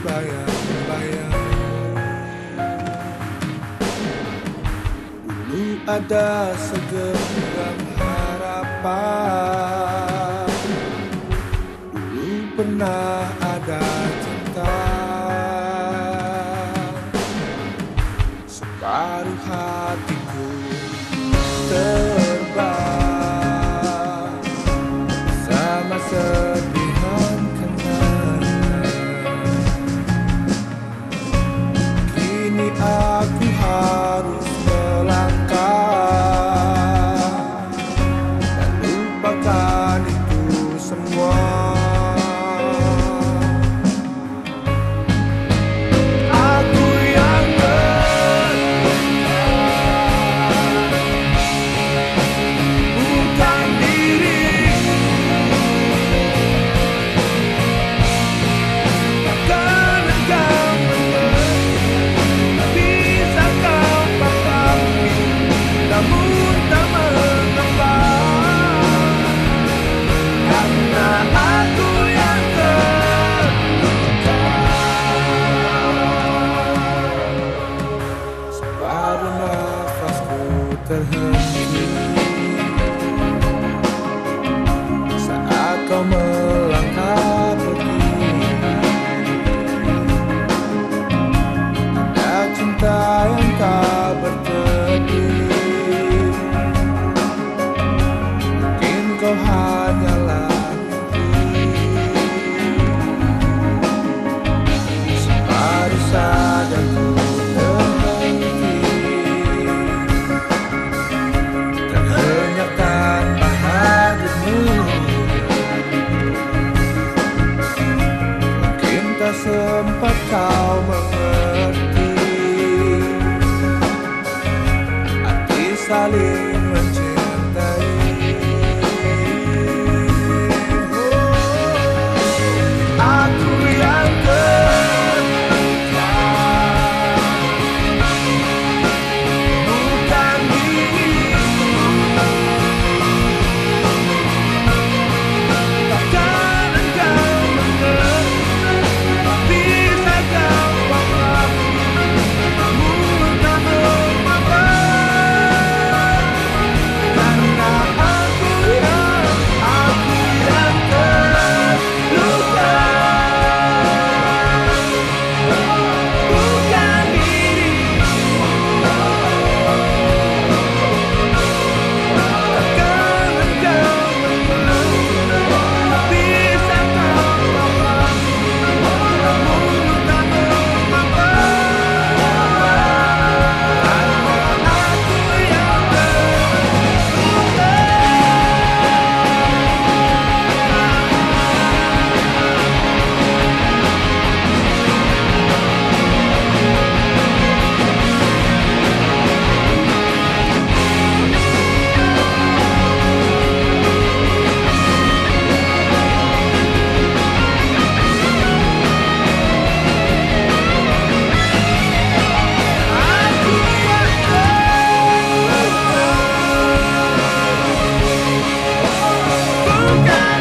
bayang-bayang Dulu ada segenggam harapan. Dulu pernah ada cinta. Separuh hatiku terbang. Sama terhenti. Saat kau sempat kau mengerti. Hati saling mencintai. you